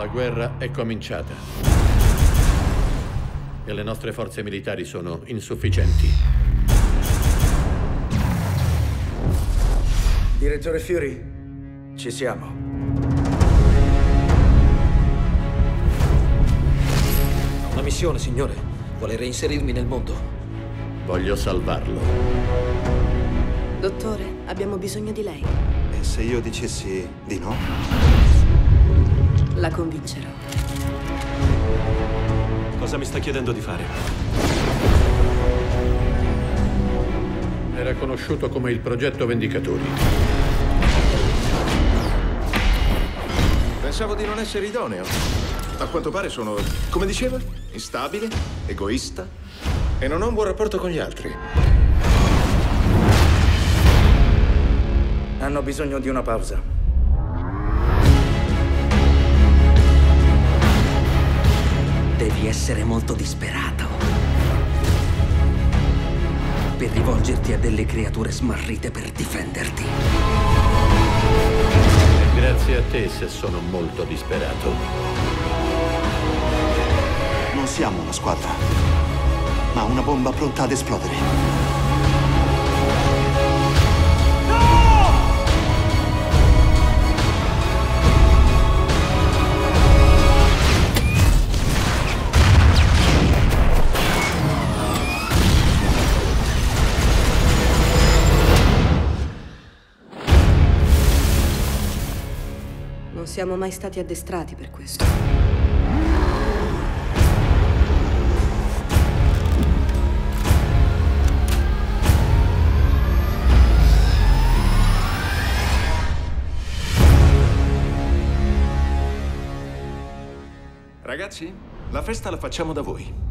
La guerra è cominciata. E le nostre forze militari sono insufficienti. Direttore Fury, ci siamo. Ho una missione, signore. Vuole reinserirmi nel mondo. Voglio salvarlo. Dottore, abbiamo bisogno di lei. E se io dicessi di no? La convincerò. Cosa mi sta chiedendo di fare? Era conosciuto come il progetto Vendicatori. Pensavo di non essere idoneo. A quanto pare sono, come diceva, instabile, egoista e non ho un buon rapporto con gli altri. Hanno bisogno di una pausa. Essere molto disperato per rivolgerti a delle creature smarrite per difenderti. E grazie a te se sono molto disperato. Non siamo una squadra, ma una bomba pronta ad esplodere. Non siamo mai stati addestrati per questo. Ragazzi, la festa la facciamo da voi.